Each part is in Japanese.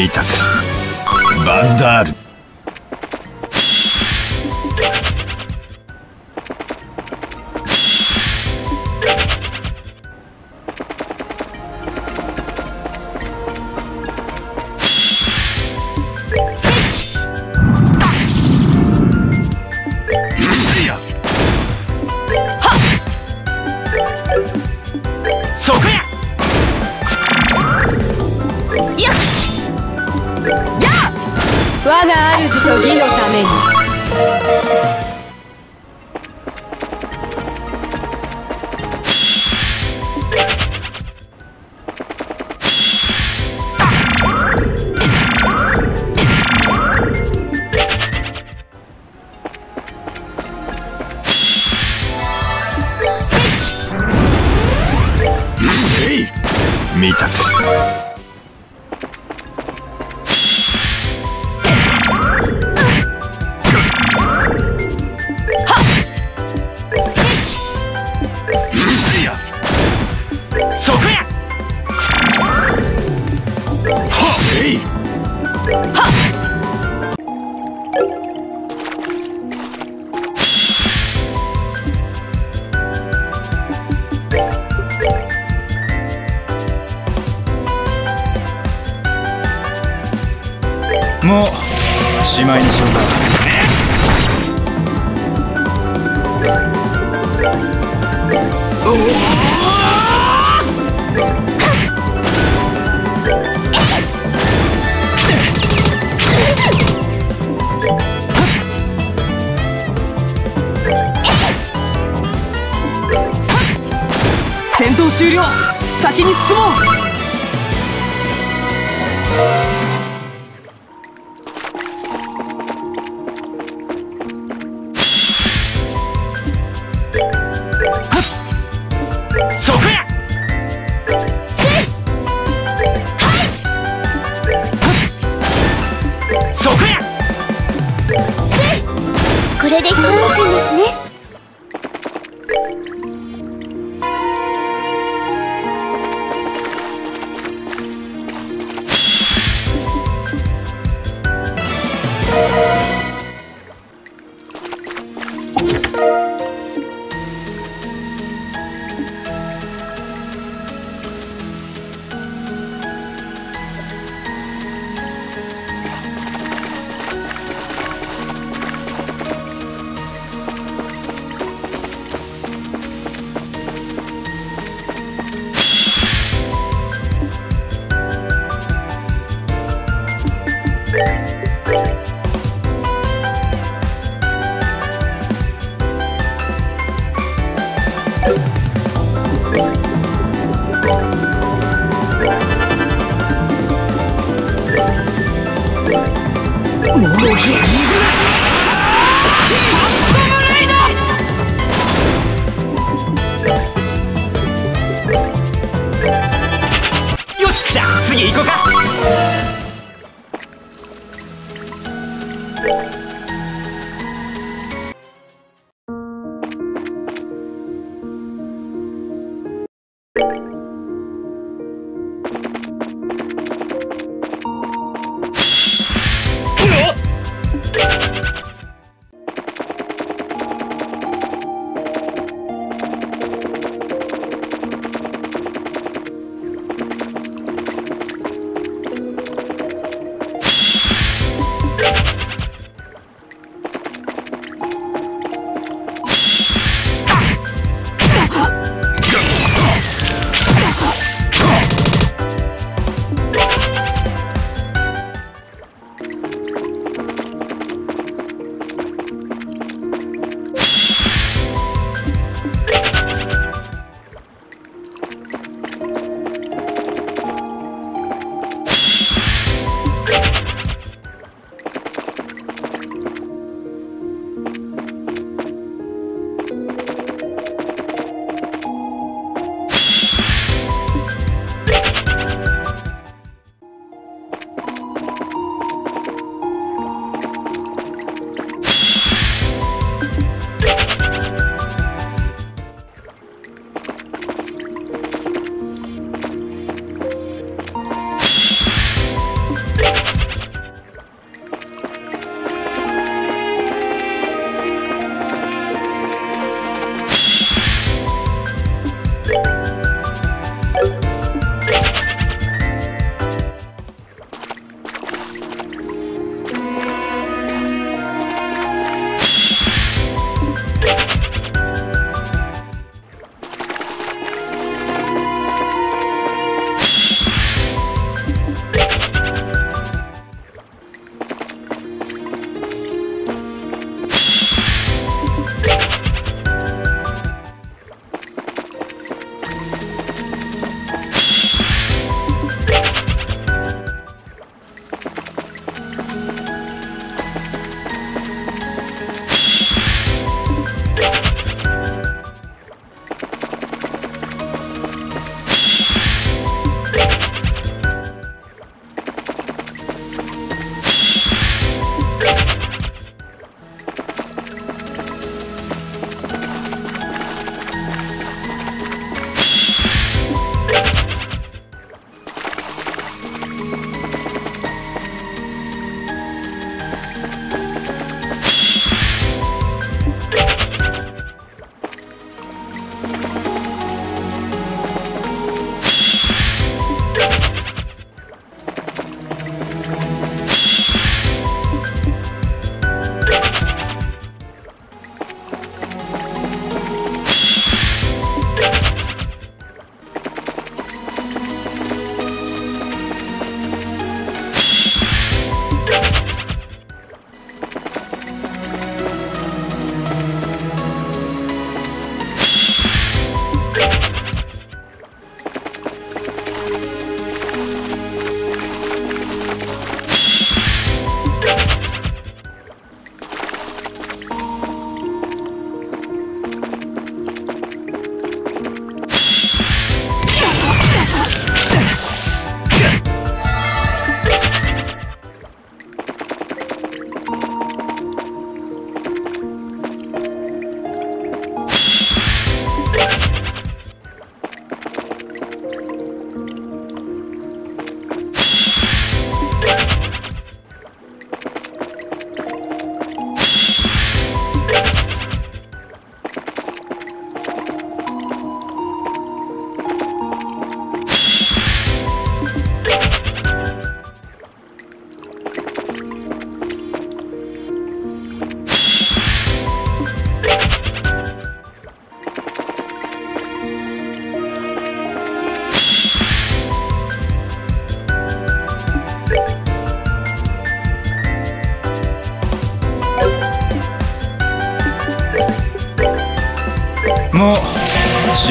見た。バンダール。見た終了。先に進もう。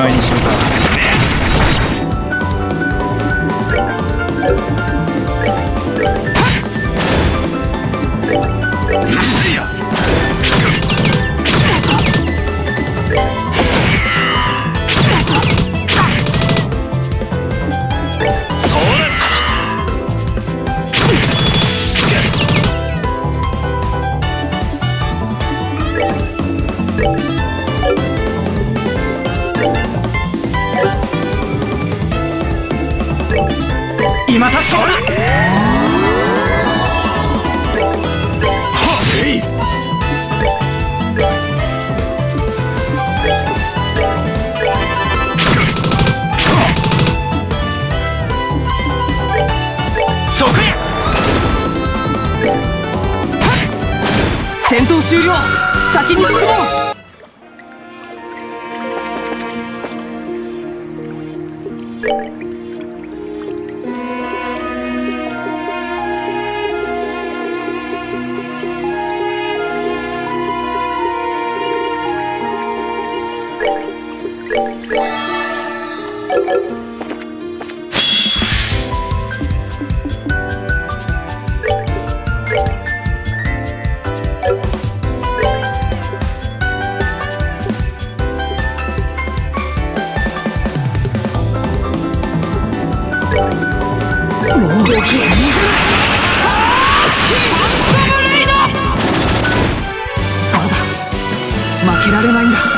うしまいにしようか終了。先に進め。負けられないんだ。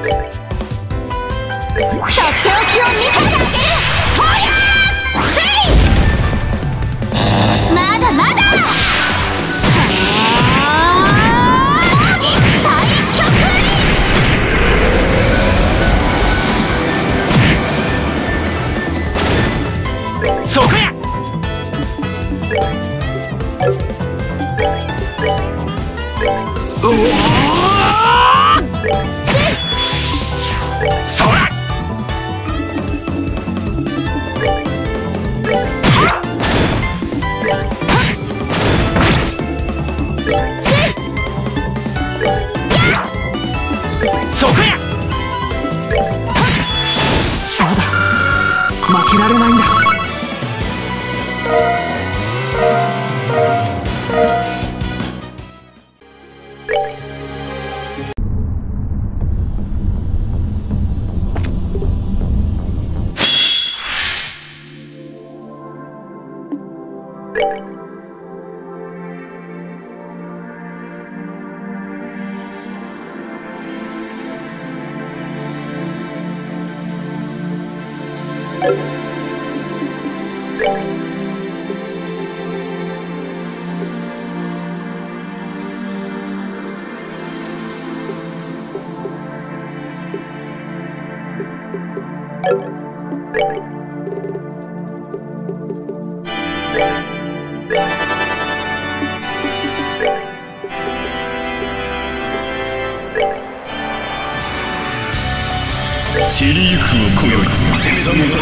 とっておきを見せ渡しているま散りゆくを今宵セサムサ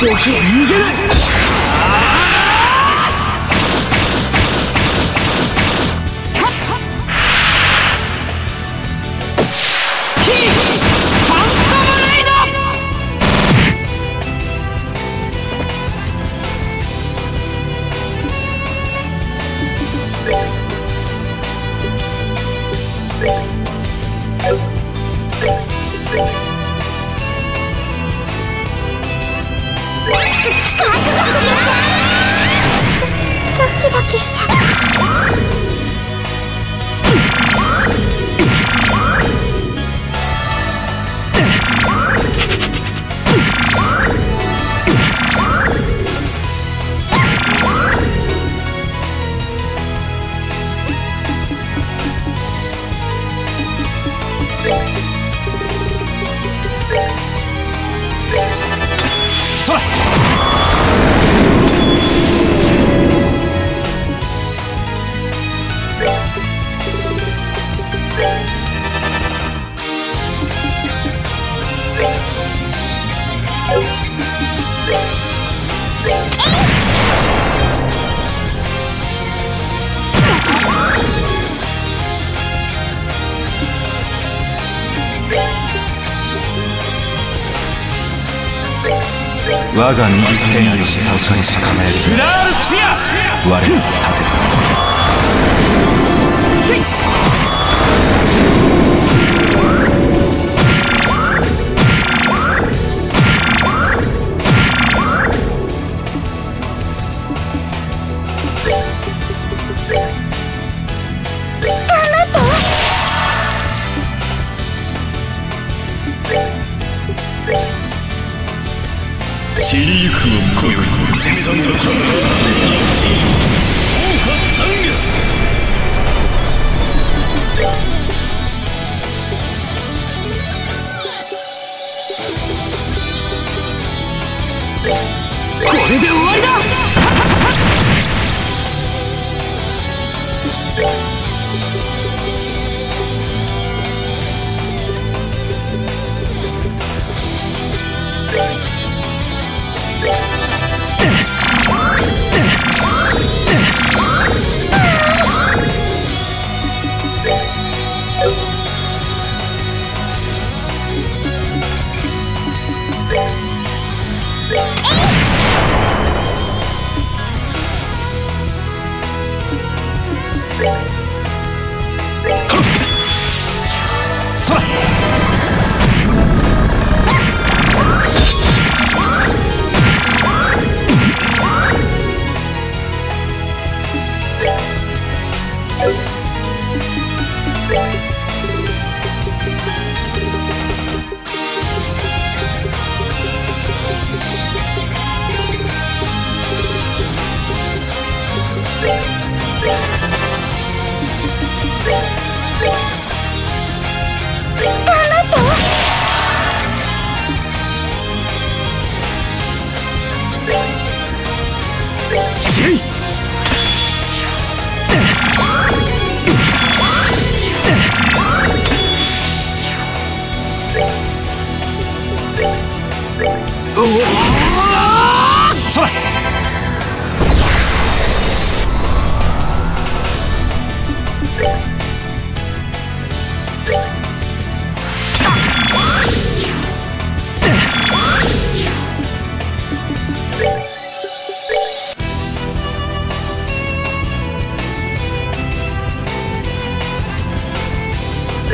僕は逃げない。しちゃった。我が右手によし確かにしかめる。我らの盾と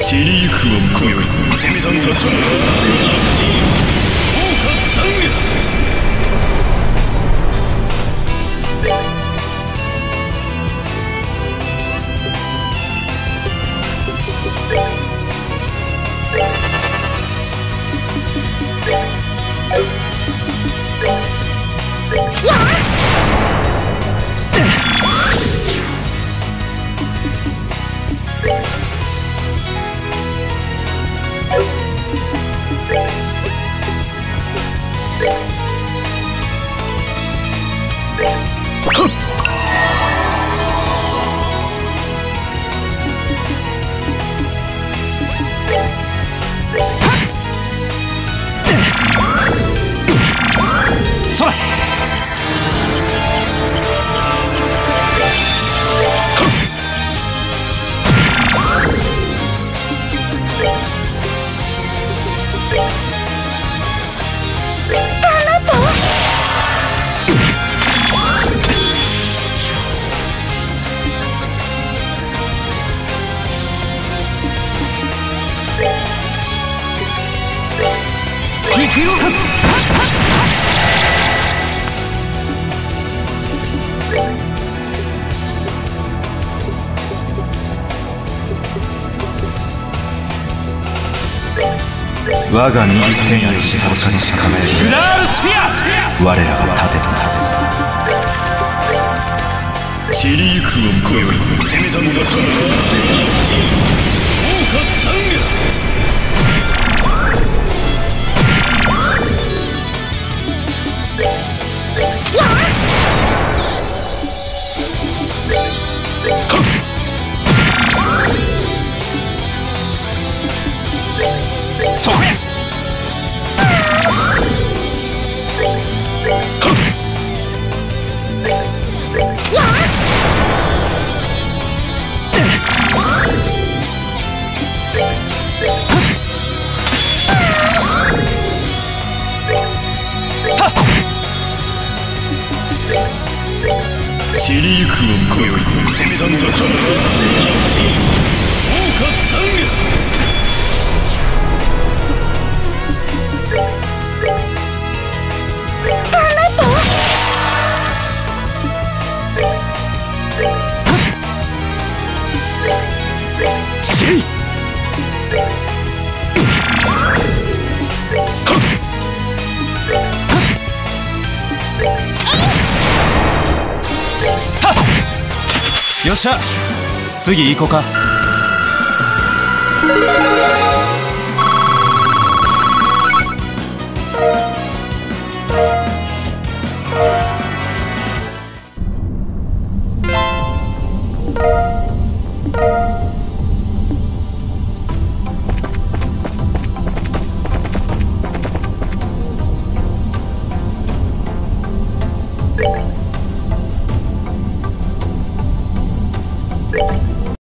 散りゆくは今宵攻めささた我が右手にし細にしかめる我らが盾となる。散りゆくは今宵攻めささた宵攻めさしゃ。次行こうか。